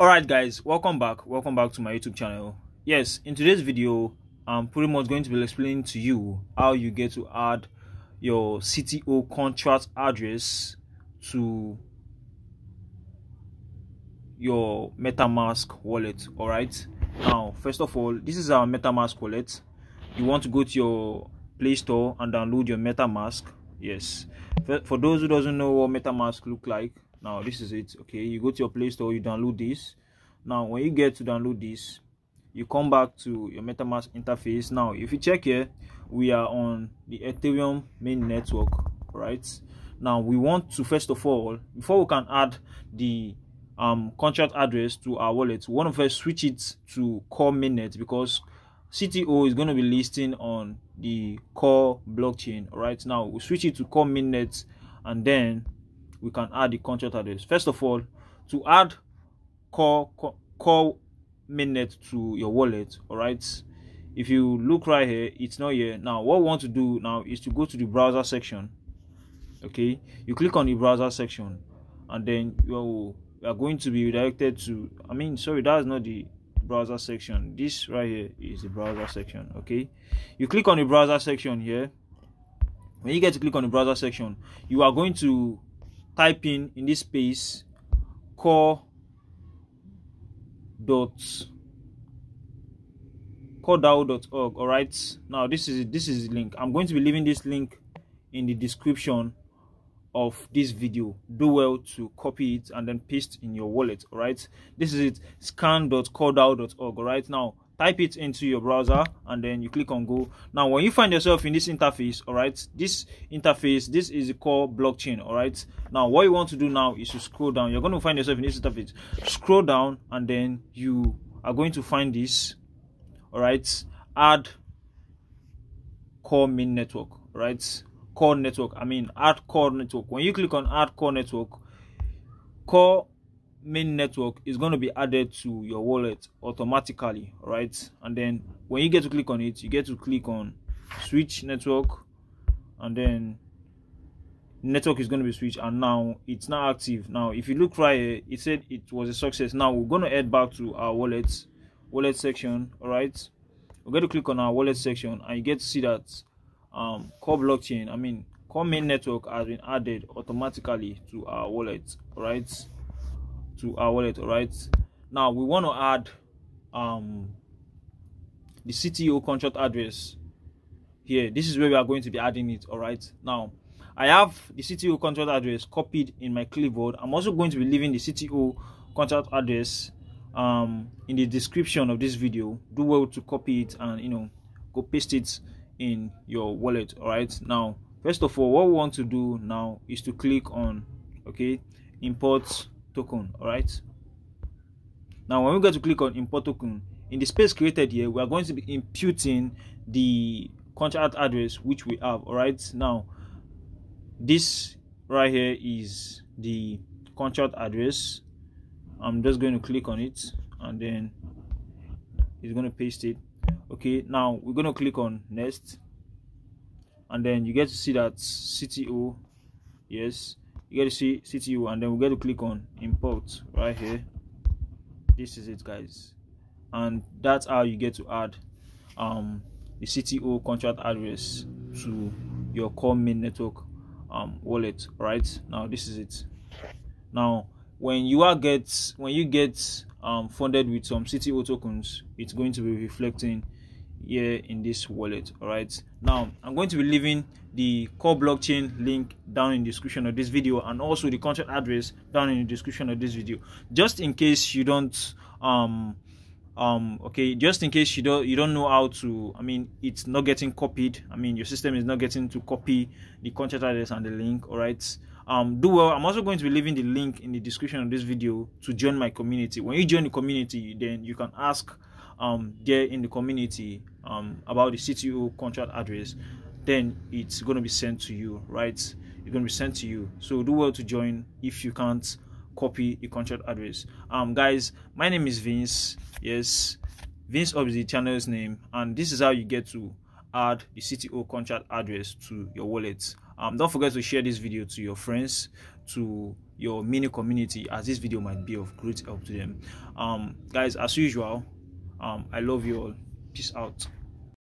alright guys welcome back. Welcome back to my youtube channel. Yes in today's video i'm pretty much going to be explaining to you how you get to add your cto contract address to your metamask wallet all right now first of all this is our metamask wallet. You want to go to your play store and download your metamask? Yes. For those who doesn't know what metamask look like now this is it okay? You go to your play store you download this. Now when you get to download this you come back to your metamask interface. Now if you check here we are on the ethereum main network right? Now we want to first of all before we can add the um contract address to our wallet we want to first switch it to core mainnet because cto is going to be listing on the core blockchain right? Now we switch it to core mainnet and then we can add the contract address first of all to add core core mainnet to your wallet all right? If you look right here it's not here. Now what we want to do now is to go to the browser section okay? You click on the browser section and then you are going to be redirected to i mean sorry that's not the browser section. This right here is the browser section okay? You click on the browser section here. When you get to click on the browser section you are going to type in in this space core dot coredao.org all right. Now this is this is the link. I'm going to be leaving this link in the description of this video. Do well to copy it and then paste in your wallet. All right. This is it. Scan.coredao.org all right. Now type it into your browser and then you click on go. Now when you find yourself in this interface all right this interface this is the core blockchain all right? Now what you want to do now is to scroll down. You're going to find yourself in this interface. Scroll down and then you are going to find this all right add core main network right? Core network i mean add core network. When you click on add core network core main network is going to be added to your wallet automatically right? And then when you get to click on it you get to click on switch network and then network is going to be switched and now it's now active. Now if you look right here it said it was a success. Now we're going to head back to our wallet wallet section all right? We're going to click on our wallet section and you get to see that um core blockchain i mean core main network has been added automatically to our wallet all right to our wallet all right? Now we want to add um the cto contract address here. This is where we are going to be adding it all right? Now i have the cto contract address copied in my clipboard. I'm also going to be leaving the cto contract address um in the description of this video. Do well to copy it and you know go paste it in your wallet all right? Now first of all what we want to do now is to click on okay import token all right now when we go to click on import token in the space created here we are going to be imputing the contract address which we have all right now this right here is the contract address. I'm just going to click on it and then it's going to paste it. Okay now we're going to click on next. And then you get to see that cto yes you get to see cto and then we get to click on import right here. This is it guys. And that's how you get to add um the cto contract address to your core main network um wallet right? Now this is it. Now when you are get when you get um funded with some cto tokens it's going to be reflecting here in this wallet all right? Now i'm going to be leaving the core blockchain link down in the description of this video and also the contract address down in the description of this video. Just in case you don't um um okay just in case you don't you don't know how to i mean it's not getting copied. I mean your system is not getting to copy the contract address and the link all right? Um do well i'm also going to be leaving the link in the description of this video to join my community. When you join the community then you can ask um there in the community um about the cto contract address then it's going to be sent to you right? It's going to be sent to you. So do well to join if you can't copy the contract address. Um guys my name is vince. Yes vince of the channel's name and this is how you get to add the cto contract address to your wallet. Um don't forget to share this video to your friends to your mini community as this video might be of great help to them. Um guys as usual um i love you all. Peace out